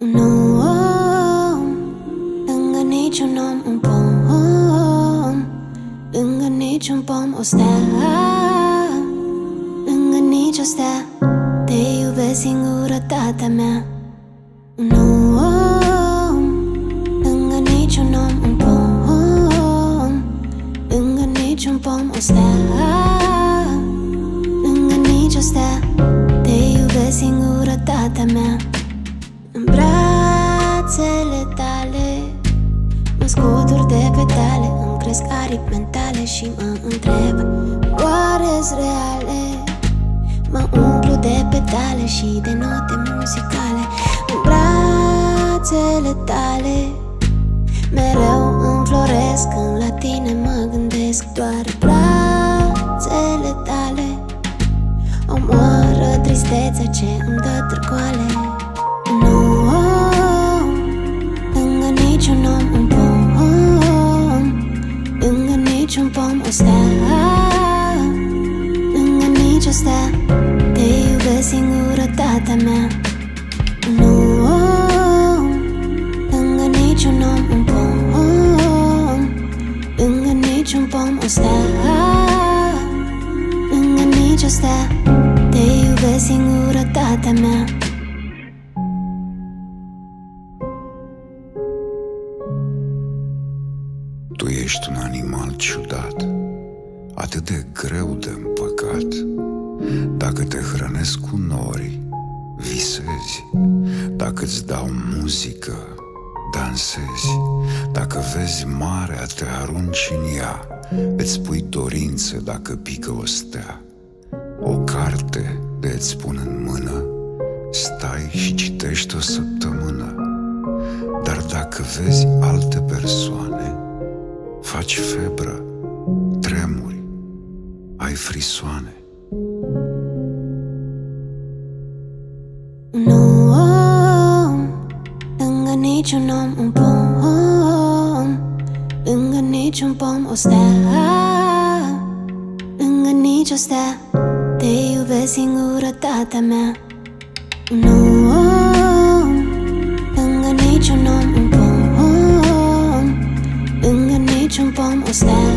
Nu om Lângă niciun om un pom Lângă niciun pom o stea Lângă nicio stea Te iubesc singurătatea mea. Nu om Lângă niciun om un pom Lângă niciun pom o stea Lângă nicio stea Te iubesc singurătatea mea scuturi de petale Îmi cresc aripi mentale Și mă întreb Oare-s reale? Mă umplu de petale Și de note muzicale În brațele tale. Mereu înfloresc Când la tine mă gândesc Doar brațele tale. Omoară tristețea ce îmi dă târcoale o stea Lângă nicio stea Te iubesc singurătatea mea. Nu Lângă niciun om un pom. Lângă niciun pom o stea Lângă nicio stea Te iubesc singurătatea mea Tu ești un animal ciudat atât de greu de împăcat. Dacă te hrănesc cu nori, visezi. Dacă îți dau muzică, dansezi. Dacă vezi marea, te arunci în ea. Îți pui dorințe dacă pică o stea. O carte de îți pun în mână, stai și citești o săptămână. Dar dacă vezi alte persoane, faci febră, tremuri, ai frisoane. Nu om, lângă niciun om un pom, lângă niciun pom o stea, lângă nicio stea, te iubesc singurătatea mea. was